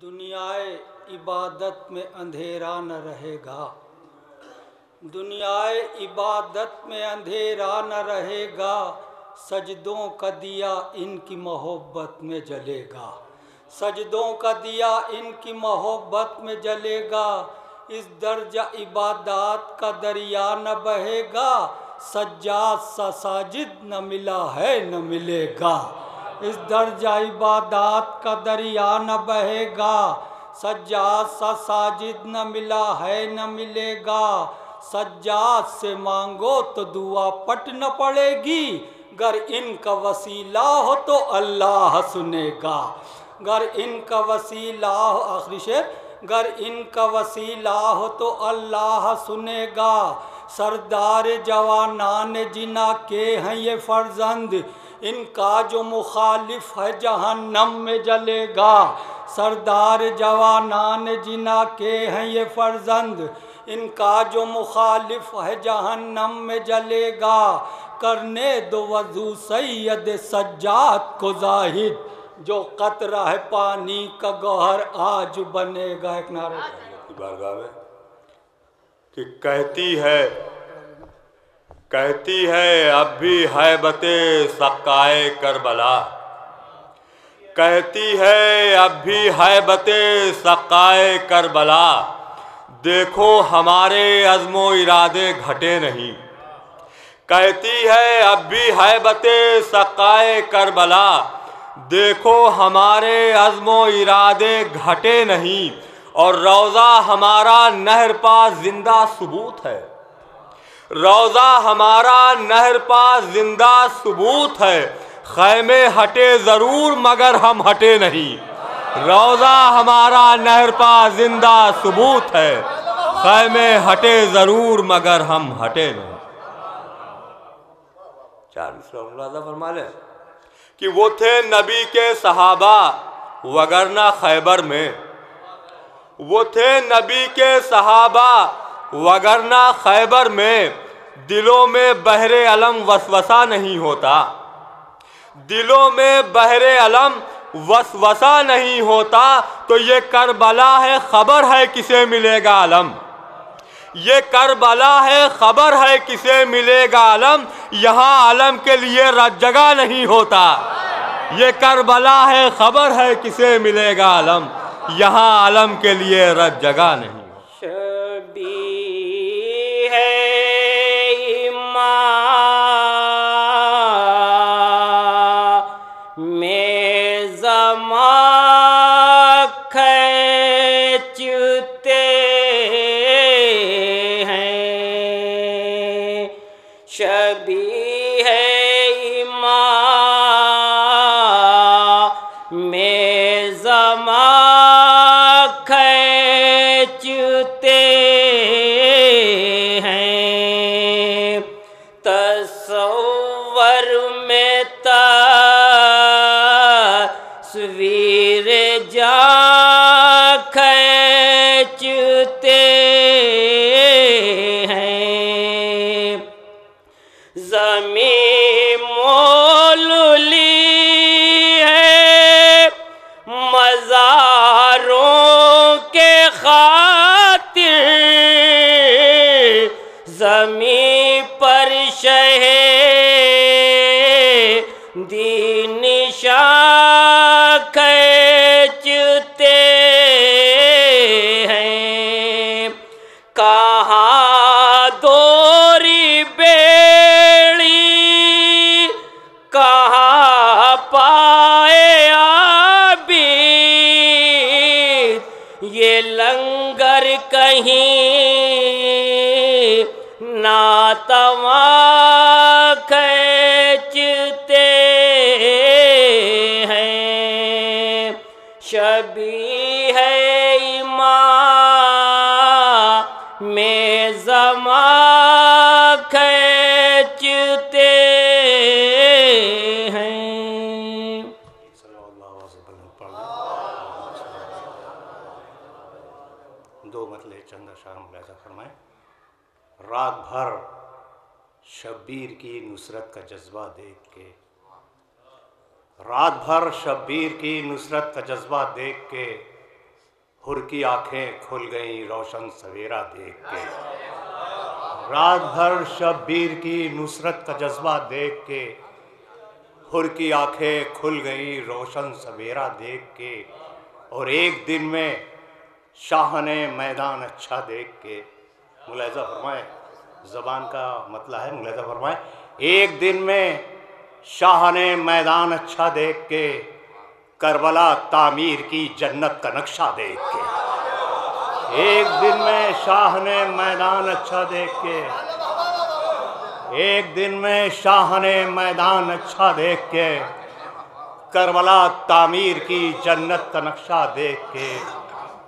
دنیا عبادت میں اندھیرا نہ رہے گا۔ دنیا عبادت میں اندھیرا نہ رہے گا۔ سجدوں کا دیا ان کی محبت میں جلے گا۔ سجدوں کا دیا ان کی محبت میں جلے گا۔ اس درجہ عبادات کا دریا نہ بہے گا۔ سجاد سا ساجد نہ ملا ہے، نہ ملے گا۔ اس درجہ عبادات کا دریا نہ بہے گا۔ سجاد سا ساجد نہ ملا ہے، نہ ملے گا۔ سجاد سے مانگو تو دعا پٹ نہ پڑے گی۔ گر ان کا وسیلہ ہو تو اللہ سنے گا۔ گر ان کا وسیلہ ہو، آخری شیر گر ان کا وسیلہ ہو تو اللہ سنے گا۔ سردار جوانان جنا کے ہیں یہ فرزند ان کا جو مخالف ہے جہنم میں جلے گا۔ سردار جوانان جنا کے ہیں یہ فرزند، ان کا جو مخالف ہے جہنم میں جلے گا۔ کرنے دو وضو سید سجاد کو زاہد، جو قطرہ ہے پانی کا گوہر آج بنے گا۔ ایک نعرہ۔ بارگاہ میں کہ کہتی ہے کہتی ہے، اب بھی ہے بتے سکائے کربلا۔ کہتی ہے، اب بھی ہے بتے سکائے کربلا۔ دیکھو، ہمارے عزم و ارادے گھٹے نہیں۔ کہتی ہے، اب بھی ہے بتے سکائے کربلا۔ دیکھو، ہمارے عزم و ارادے گھٹے نہیں۔ اور روزہ ہمارا نہر پاس زندہ ثبوت ہے۔ روزہ ہمارا نہر پاس زندہ ثبوت ہے۔ خیمے ہٹے ضرور مگر ہم ہٹے نہیں۔ روزہ ہمارا نہر پاس زندہ ثبوت ہے۔ خیمے ہٹے ضرور مگر ہم ہٹے نہیں۔ چار فرما لیں۔ کہ وہ تھے نبی کے صحابہ، وگرنہ خیبر میں۔ وہ تھے نبی کے صحابہ، وگرنہ خیبر میں۔ دلوں میں بہر علم وسوسہ نہیں ہوتا۔ دلوں میں بہر علم وسوسہ نہیں ہوتا۔ تو یہ کربلا ہے، خبر ہے کسے ملے گا علم۔ یہ کربلا ہے، خبر ہے کسے ملے گا علم۔ یہاں علم کے لیے جگہ نہیں ہوتا۔ یہ کربلا ہے، خبر ہے کسے ملے گا علم۔ یہاں علم کے لیے رد جگہ نہیں۔ Ah. me more. نہیں۔ ناتواں رات بھر شبیر کی نصرت کا جذبہ دیکھ کے، رات بھر شبیر کی نصرت کا جذبہ دیکھ کے ہر کی آنکھیں کھل گئیں روشن سویرا دیکھ کے۔ رات بھر شبیر کی نصرت کا جذبہ دیکھ کے ہر کی آنکھیں کھل گئیں روشن سویرا دیکھ کے۔ اور ایک دن میں شاہ نے میدان اچھا دیکھ کے، ملاحظہ فرمائے زبان کا مطلب ہے ملاحظہ فرمائے، ایک دن میں شاہ نے میدان اچھا دیکھ کے، کربلا تعمیر کی جنت کا نقشہ دیکھ کے۔ ایک دن میں شاہ نے میدان اچھا دیکھ کے، ایک دن میں شاہ نے میدان اچھا دیکھ کے، کربلا تعمیر کی جنت کا نقشہ دیکھ کے۔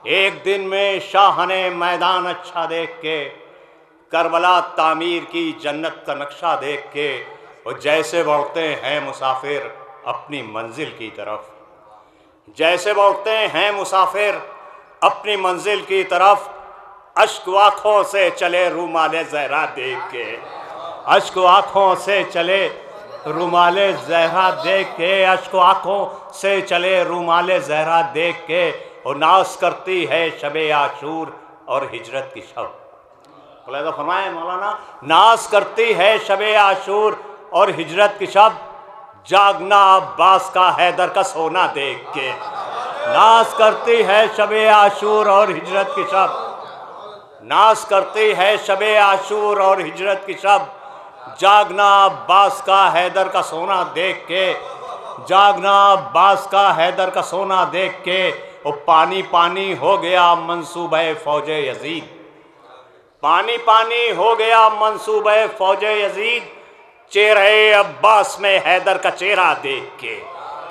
ایک دن میں شاہ نے میدان اچھا دیکھ کے کربلا تعمیر کی جنت کا نقشہ دیکھ کے اور جیسے بڑھتے ہیں مسافر اپنی منزل کی طرف۔ جیسے بڑھتے ہیں مسافر اپنی منزل کی طرف اشک آنکھوں سے چلے رومال زہرا دیکھ کے۔ اشک آنکھوں سے چلے رومال زہرا دیکھ کے، اشک آنکھوں سے چلے رومال زہرا دیکھ کے۔ اور ناس کرتی ہے شب عاشور اور ہجرت کی شب۔ ملاحظہ فرمائے، مولانا ناس کرتی ہے شب عاشور اور ہجرت کی شب۔ جاگنا عباس کا حیدر کا سونا دیکھ کے۔ ناس کرتی ہے شب عاشور اور ہجرت کی شب۔ ناس کرتی ہے شب عاشور اور ہجرت کی شب۔ جاگنا عباس کا حیدر کا سونا دیکھ کے۔ جاگنا عباس کا حیدر کا سونا دیکھ کے۔ وہ پانی پانی ہو گیا منصوبہ فوج یزید۔ پانی پانی ہو گیا منصوبہ فوج یزید۔ چہرے عباس میں حیدر کا چہرہ دیکھ کے۔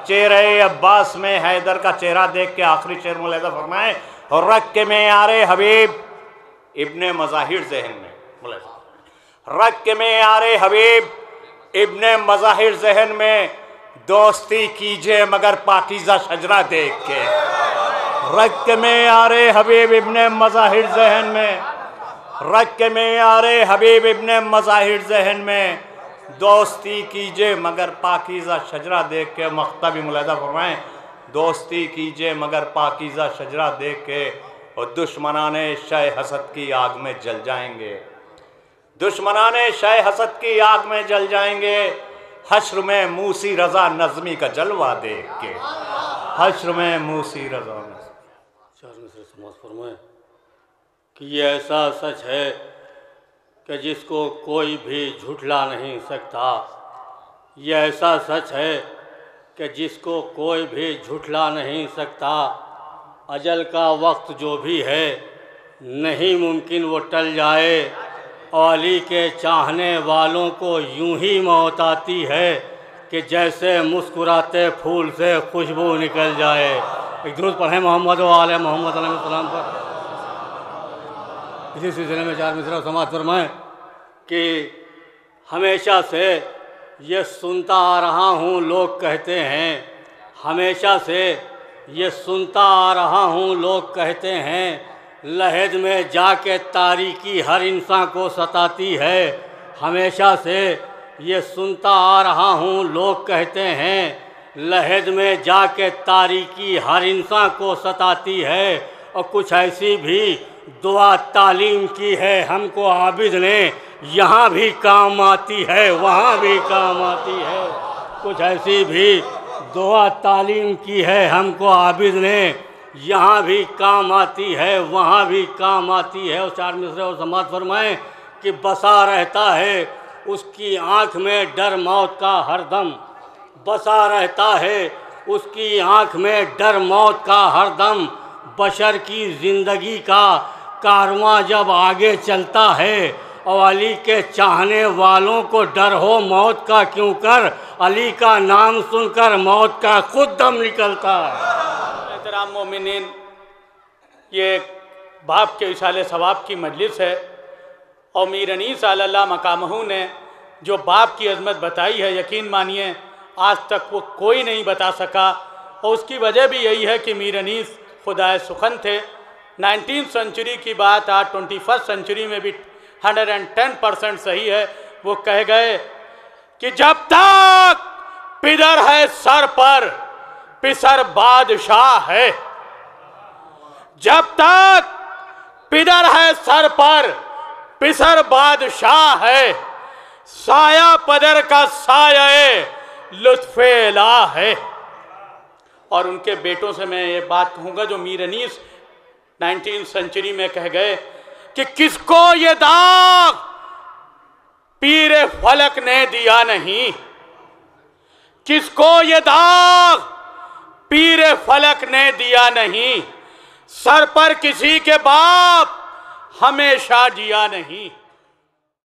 چہرے عباس میں حیدر کا چہرہ دیکھ کے آخری شعر ملیدہ فرمائے اور رکھ کے میں آرے حبیب۔ ابن مظاہر ذہن میں۔ ملیدہ رکھ کے میں آرے حبیب۔ ابن مظاہر ذہن میں۔ دوستی کیجیے مگر پاکیزہ شجرہ دیکھ کے۔ رکھ کے میں آرے حبیب ابن مظاہر ذہن میں۔ رکھ کے میں آرے حبیب ابن مظاہر ذہن میں دوستی کیجیے مگر پاکیزہ شجرہ دیکھ کے مختبی ملیدہ فرمائیں، دوستی کیجیے مگر پاکیزہ شجرہ دیکھ کے اور دشمنان شہ حسد کی آگ میں جل جائیں گے۔ دشمنان شہ حسد کی آگ میں جل جائیں گے۔ حشر میں موسی رضا نظمی کا جلوہ دیکھ کے۔ حشر میں موسی رضا چار فرمائیں۔ کہ یہ ایسا سچ ہے کہ جس کو کوئی بھی جھٹلا نہیں سکتا۔ یہ ایسا سچ ہے کہ جس کو کوئی بھی جھٹلا نہیں سکتا۔ اجل کا وقت جو بھی ہے، نہیں ممکن وہ ٹل جائے۔ علی کے چاہنے والوں کو یوں ہی موت آتی ہے کہ جیسے مسکراتے پھول سے خوشبو نکل جائے۔ ایک درست پڑھیں محمد و علیہ محمد علیہ السلام پر۔ اسی سلسلے میں چار مصرہ سماعت فرمائیں کہ ہمیشہ سے یہ سنتا آ رہا ہوں، لوگ کہتے ہیں، ہمیشہ سے یہ سنتا آ رہا ہوں، لوگ کہتے ہیں، لہج میں جا کے تاریکی ہر انسان کو ستاتی ہے، ہمیشہ سے یہ سنتا آ رہا ہوں، لوگ کہتے ہیں، لہج میں جا کے تاریکی ہر انسان کو ستاتی ہے، اور کچھ ایسی بھی دعا تعلیم کی ہے، ہم کو عابد نے یہاں بھی کام آتی ہے، وہاں بھی کام آتی ہے۔ کچھ ایسی بھی دعا تعلیم کی ہے، ہم کو عابد نے یہاں بھی کام آتی ہے، وہاں بھی کام آتی ہے۔ اور چار مصرے اور سماعت فرمائیں کہ بسا رہتا ہے، اس کی آنکھ میں ڈر موت کا ہر دم۔ بسا رہتا ہے، اس کی آنکھ میں ڈر موت کا ہر دم۔ بشر کی زندگی کا کارواں جب آگے چلتا ہے اور علی کے چاہنے والوں کو ڈر ہو موت کا، کیوں کر علی کا نام سن کر موت کا خود دم نکلتا ہے۔ احترام مومنین، یہ باپ کے اشال ثواب کی مجلس ہے۔ اور میر انیس صلی اللہ مقامہ نے جو باپ کی عظمت بتائی ہے، یقین مانیے، آج تک وہ کوئی نہیں بتا سکا۔ اور اس کی وجہ بھی یہی ہے کہ میر انیس خدائے سخن تھے۔ نائنٹین سنچری کی بات آج ٹونٹی فسٹ سنچری میں بھی ہنڈریڈ اینڈ ٹین پرسنٹ صحیح ہے۔ وہ کہہ گئے کہ جب تک پدر ہے سر پر، پسر بادشاہ ہے۔ جب تک پدر ہے سر پر، پسر بادشاہ ہے۔ سایہ پدر کا سایہ لطف لا ہے۔ اور ان کے بیٹوں سے میں یہ بات کہوں گا جو میر انیس نائنٹین سنچری میں کہہ گئے کہ کس کو یہ داغ پیر فلک نے دیا نہیں؟ کس کو یہ داغ پیر فلک نے دیا نہیں؟ سر پر کسی کے باپ ہمیشہ جیا نہیں۔